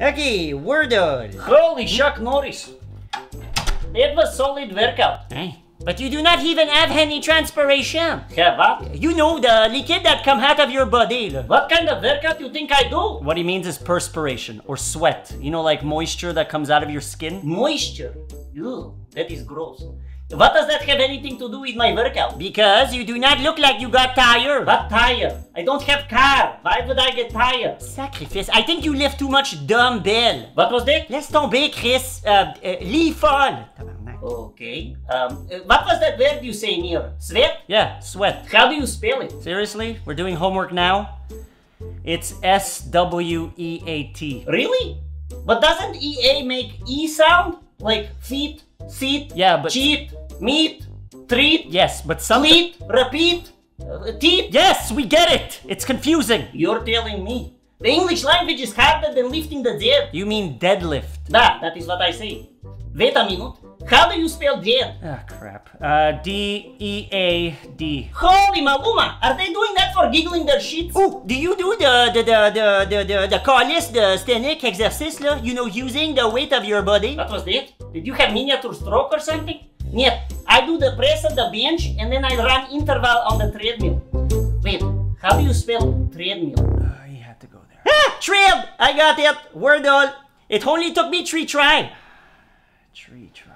Okay, Wordle. Holy Chuck Norris. It was solid workout. Hey, but you do not even have any transpiration. Have what? You know the liquid that come out of your body. What kind of workout you think I do? What he means is perspiration or sweat. You know, like moisture that comes out of your skin. Moisture. Ew, that is gross. What does that have anything to do with my workout? Because you do not look like you got tired. What tire? I don't have car. Why would I get tired? Sacrifice. I think you lift too much dumbbell. What was that? Laisse tomber, Chris. Uh, uh, folle. Tabarnak. Okay. Um, uh, what was that word you say near? Sweat? Yeah, sweat. How do you spell it? Seriously? We're doing homework now? It's S W E A T. Really? But doesn't EA make E sound? Like feet, seat, Yeah, but- cheat, meat, treat, Yes, but some. fleet, repeat, uh, teeth? Yes, we get it. It's confusing. You're telling me. The English language is harder than lifting the dead. You mean deadlift. That, that is what I say. Wait a minute. How do you spell dead? Ah, oh, crap. Uh, D-E-A-D. Holy Maluma! Are they doing that for giggling their shit? Oh, do you do the, the, the, the, the, the, the callus, the static exercise, you know, using the weight of your body? That was it? Did you have miniature stroke or something? Yeah, I do the press at the bench and then I run interval on the treadmill. Wait, how do you spell treadmill? Uh, you had to go there. Ah, tread! I got it! Wordle. It only took me three try. Three try.